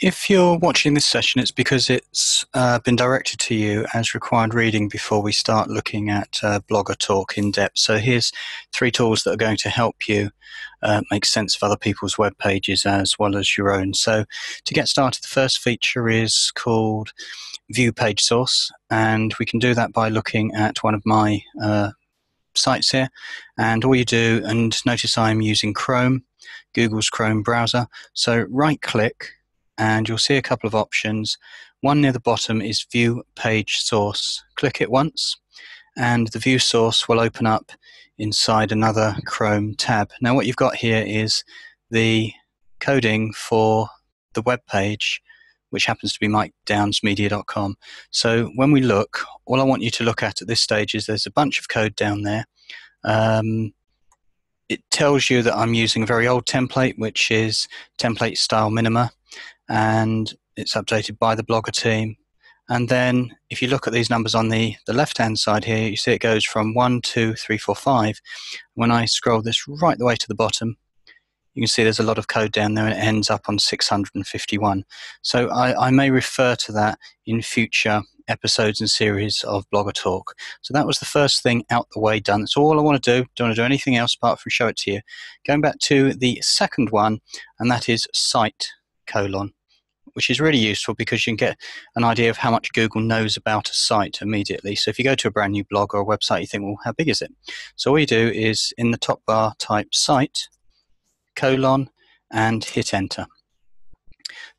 If you're watching this session, it's because it's uh, been directed to you as required reading before we start looking at uh, Blogger Talk in depth. So here's three tools that are going to help you uh, make sense of other people's web pages as well as your own. So to get started, the first feature is called View Page Source, and we can do that by looking at one of my uh, sites here. And all you do, and notice I'm using Chrome, Google's Chrome browser. So right click and you'll see a couple of options. One near the bottom is View Page Source. Click it once, and the view source will open up inside another Chrome tab. Now, what you've got here is the coding for the web page, which happens to be mikedownesmedia.com. So, when we look, all I want you to look at at this stage is there's a bunch of code down there. Um, it tells you that I'm using a very old template, which is template style minima and it's updated by the blogger team. And then if you look at these numbers on the, the left hand side here, you see it goes from 1, 2, 3, 4, 5. When I scroll this right the way to the bottom, you can see there's a lot of code down there and it ends up on 651. So I, I may refer to that in future episodes and series of Blogger Talk. So that was the first thing out the way done. That's all I want to do. Don't want to do anything else apart from show it to you. Going back to the second one, and that is site colon which is really useful because you can get an idea of how much Google knows about a site immediately. So if you go to a brand new blog or a website, you think, well, how big is it? So all you do is in the top bar type site, colon, and hit enter.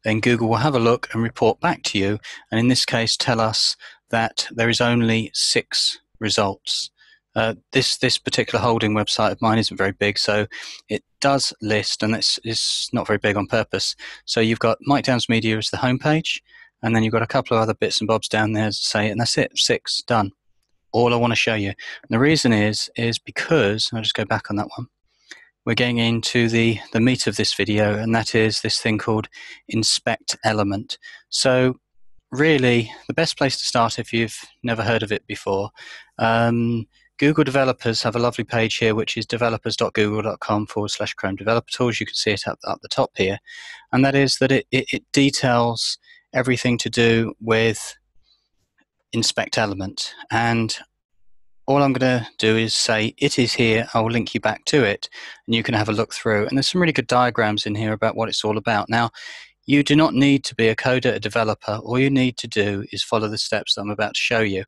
Then Google will have a look and report back to you, and in this case, tell us that there is only six results. Uh, this this particular holding website of mine isn't very big, so it does list, and it's, it's not very big on purpose. So you've got Mike Downes Media as the homepage, and then you've got a couple of other bits and bobs down there to say, and that's it, six done. All I want to show you. And the reason is is because I'll just go back on that one. We're getting into the the meat of this video, and that is this thing called inspect element. So really, the best place to start if you've never heard of it before. Um, Google developers have a lovely page here, which is developers.google.com forward slash Chrome Developer Tools. You can see it up, up the top here. And that is that it, it, it details everything to do with inspect element. And all I'm going to do is say it is here. I'll link you back to it, and you can have a look through. And there's some really good diagrams in here about what it's all about. Now, you do not need to be a coder, a developer. All you need to do is follow the steps that I'm about to show you.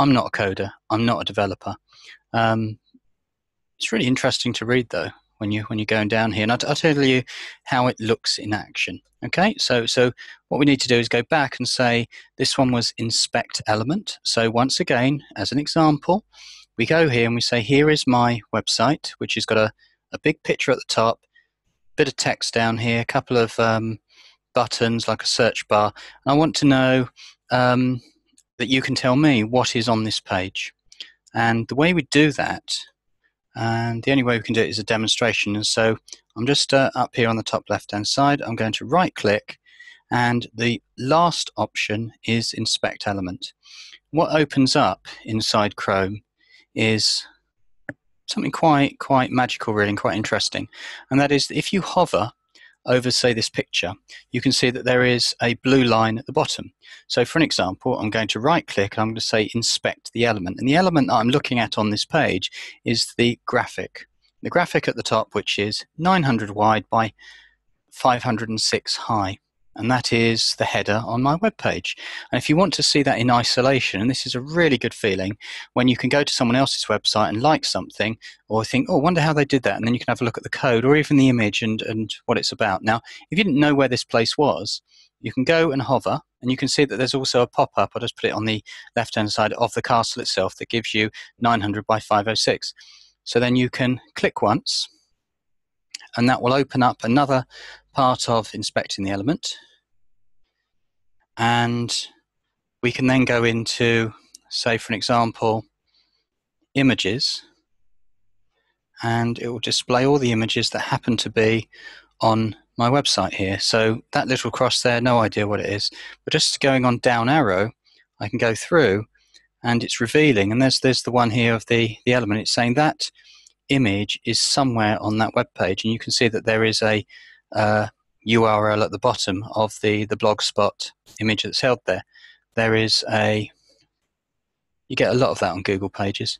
I'm not a coder. I'm not a developer. Um, it's really interesting to read though when you when you're going down here, and I'll, I'll, tell you how it looks in action. Okay, so so what we need to do is go back and say this one was inspect element. So once again, as an example, we go here and we say here is my website, which has got a, a big picture at the top, bit of text down here, a couple of um, buttons like a search bar, and I want to know um, that you can tell me what is on this page. And the way we do that, and the only way we can do it is a demonstration. And so I'm just uh, up here on the top left hand side. I'm going to right click, and the last option is Inspect Element. What opens up inside Chrome is something quite quite magical, really, and quite interesting. And that is if you hover over, say, this picture, you can see that there is a blue line at the bottom. So for an example, I'm going to right click and I'm going to say inspect the element. And the element that I'm looking at on this page is the graphic. The graphic at the top, which is 900 wide by 506 high and that is the header on my web page. And if you want to see that in isolation, and this is a really good feeling when you can go to someone else's website and like something, or think, oh, wonder how they did that, and then you can have a look at the code or even the image and, and what it's about. Now, if you didn't know where this place was, you can go and hover, and you can see that there's also a pop up. I'll just put it on the left hand side of the castle itself that gives you 900 by 506. So then you can click once, and that will open up another part of inspecting the element. And we can then go into, say, for an example, images, and it will display all the images that happen to be on my website here. So that little cross there, no idea what it is. But just going on down arrow, I can go through and it's revealing. And there's there's the one here of the, the element. It's saying that image is somewhere on that web page. And you can see that there is a uh, URL at the bottom of the, the blogspot image that's held there, there is a, you get a lot of that on Google Pages.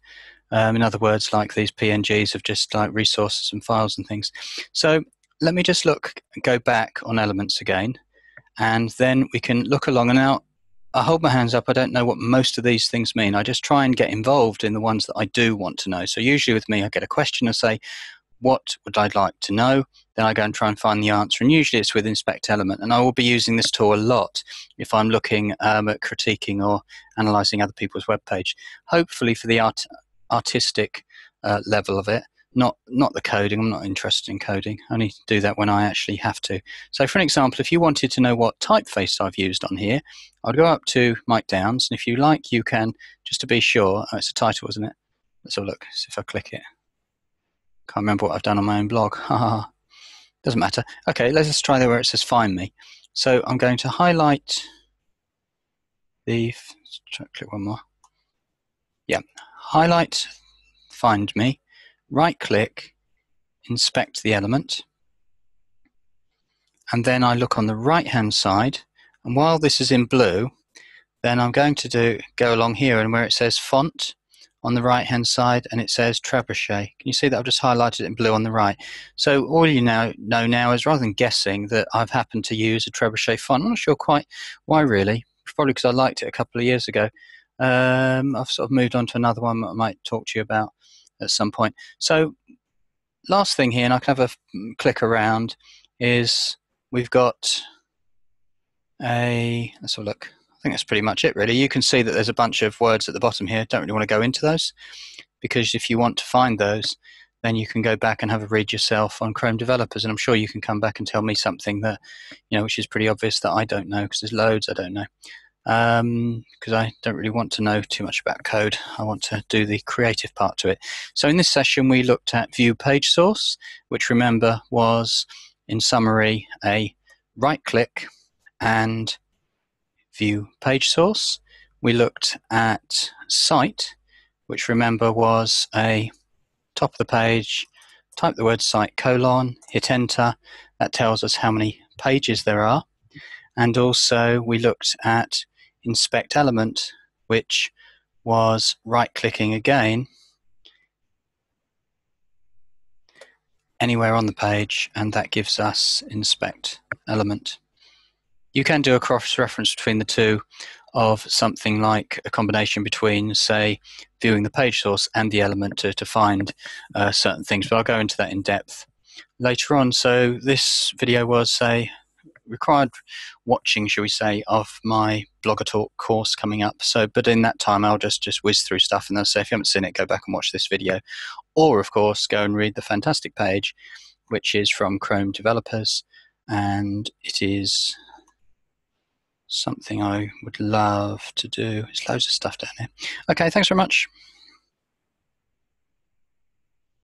Um, in other words, like these PNGs of just like resources and files and things. So let me just look, go back on elements again, and then we can look along. And now I hold my hands up. I don't know what most of these things mean. I just try and get involved in the ones that I do want to know. So usually with me, I get a question and say, what would I like to know? Then I go and try and find the answer. And usually it's with Inspect Element. And I will be using this tool a lot if I'm looking um, at critiquing or analyzing other people's web page. Hopefully for the art, artistic uh, level of it, not not the coding. I'm not interested in coding. I only do that when I actually have to. So, for an example, if you wanted to know what typeface I've used on here, I'd go up to Mike Downes, and if you like, you can just to be sure. Oh, it's a title, isn't it? Let's have a look. See if I click it. Can't remember what I've done on my own blog. Doesn't matter. Okay, let's just try there where it says "Find Me." So I'm going to highlight the. try, Click one more. Yeah, highlight "Find Me." right click, inspect the element, and then I look on the right hand side, and while this is in blue, then I'm going to do go along here and where it says font on the right hand side and it says trebuchet. Can you see that I've just highlighted it in blue on the right? So all you now know now is rather than guessing that I've happened to use a trebuchet font, I'm not sure quite why really. Probably because I liked it a couple of years ago. Um, I've sort of moved on to another one that I might talk to you about at some point. So last thing here, and I can have a mm, click around, is we've got a, let's have a look. I think that's pretty much it really. You can see that there's a bunch of words at the bottom here. Don't really want to go into those because if you want to find those, then you can go back and have a read yourself on Chrome developers. And I'm sure you can come back and tell me something that, you know, which is pretty obvious that I don't know because there's loads I don't know because um, I don't really want to know too much about code. I want to do the creative part to it. So in this session, we looked at view page source, which remember was, in summary, a right click and view page source. We looked at site, which remember was a top of the page, type the word site colon, hit enter. That tells us how many pages there are. And also we looked at inspect element, which was right clicking again anywhere on the page, and that gives us inspect element. You can do a cross reference between the two of something like a combination between, say, viewing the page source and the element to, to find uh, certain things, but I'll go into that in depth later on. So this video was a required watching, shall we say, of my Blogger Talk course coming up. So, but in that time, I'll just just whiz through stuff, and I'll say if you haven't seen it, go back and watch this video, or of course, go and read the fantastic page, which is from Chrome developers, and it is something I would love to do. There's loads of stuff down here. Okay, thanks very much.